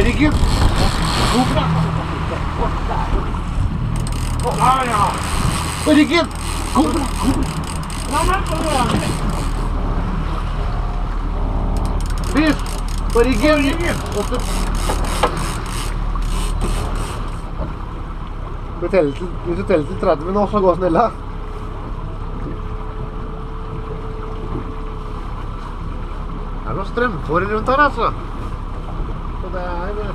Herregud! Herregud! Kobra! Fys! Herregud! Hvis du teller til- Hvis du teller til 30 nå, så går snella. Det er noe strømfårer rundt her, altså. Så det er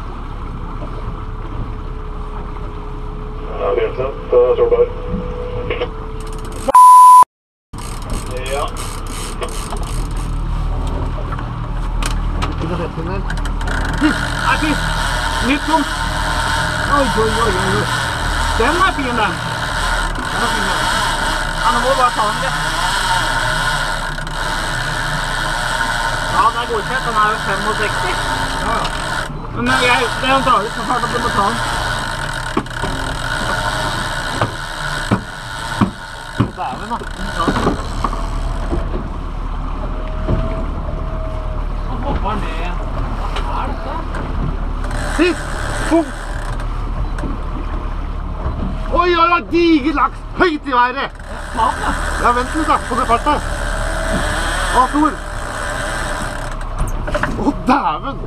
Ja, Bjørnsen, ta sårbar. Ja. Ikke noe fett der. Er fisk! Nytt punkt! Oi, oi, oi, oi. oi. Den er fin, den. Den er fin, den. Ja, nå må du bare ta den, det. Ja, den er godkjent. Den er jo 65. Ja, ja. Men jeg, det er ut så fælt at du må ta den. Dæven, da. Han hopper ned. Hva er dette? Sist! Boom! Oi, oi, oi, diger laks! Høyt i været! Ja, vent litt da, på det fart her. Å, stor! Å, dæven!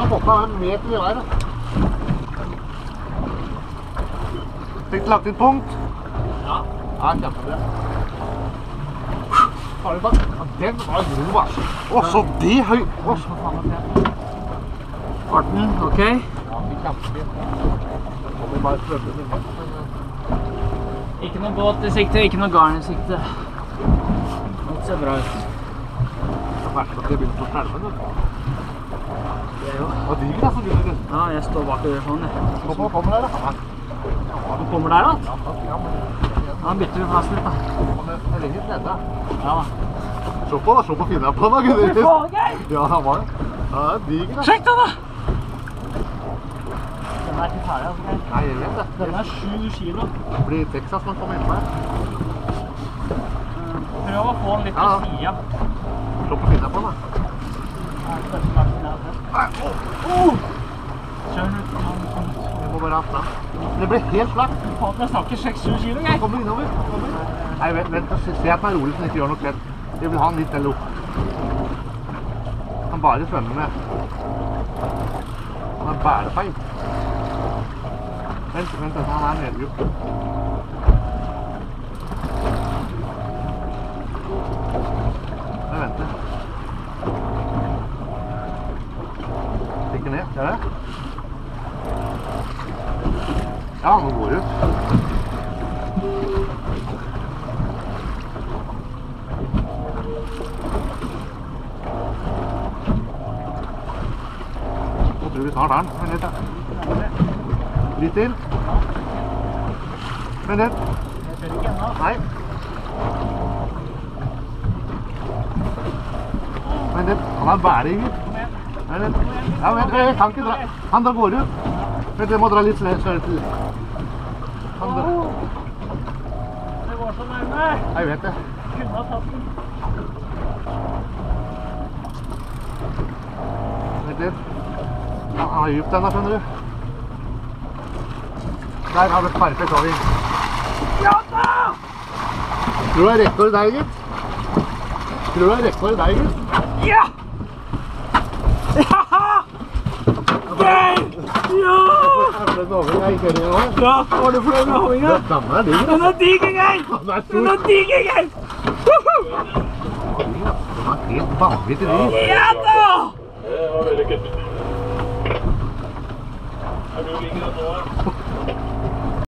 Han hoppa en meter i været. Fikk du lagt ut punkt? Ja. Ja, kjempebra. Ja, den var god, altså. Å, så det høy... Å, så faen er det. Farten, ok? Ja, vi litt. Ikke noe båt i sikte, ikke noe garn i sikte. Det ser bra ut. Det er verst at det begynner på skjelven, Og diger, altså, det. Ja, jeg står bakover sånn, jeg. Kom på, kommer der, da. Du kommer der, da? Ja. Da bytter vi plass litt, da. Det er lenger nede. Ja da. Se på, da. Se på finna på den, da, gøy! Ja, han var det. Ja, det er diger, da. Sjekk den, da! Den er ikke ferdig, altså. Nei, jeg vet det. Den er 7 kilo. Det blir Texas man kommer innpå her. Prøv å få den litt Ja. til sida. Se på finna på den, da. Nei, å, Kjør den ut. Jeg må bare ha. Det ble helt flatt. Jeg snakker 6-7 kilo, jeg. Kommer innover. Kommer. Nei, vent, vent. Se at han er rolig så han ikke gjør noe kledd. Jeg vil ha han litt eller opp. Han bare svømmer med. Han er bærefeil. Vent, vent, vent, han er nedgjort. Jeg venter. Stikker ned, ser du det? Ja, nå går ut. Jeg tror vi snart er den. Vent litt. Litt til. Vent litt. Nei. Vent litt. Han er bæringer. Ja, vent, jeg kan ikke dra. Han da går ut. Vent, jeg må dra litt større til. Han drar. Det var så nærme. Jeg vet det. Kunne ha tatt den. Vent litt. Han er den da, skjønner du. Der har vi perfekt oving. Ja da! Tror du det er rekord der, gitt? Tror du det er rekord der, gitt? Ja! Ja, var du fornøyd med havinga? Den er digg, Ingeir! Altså. Den er digg, Ingeir! Den var helt vanvittig digg. Ja da! Det var veldig kult. Er du like det nå,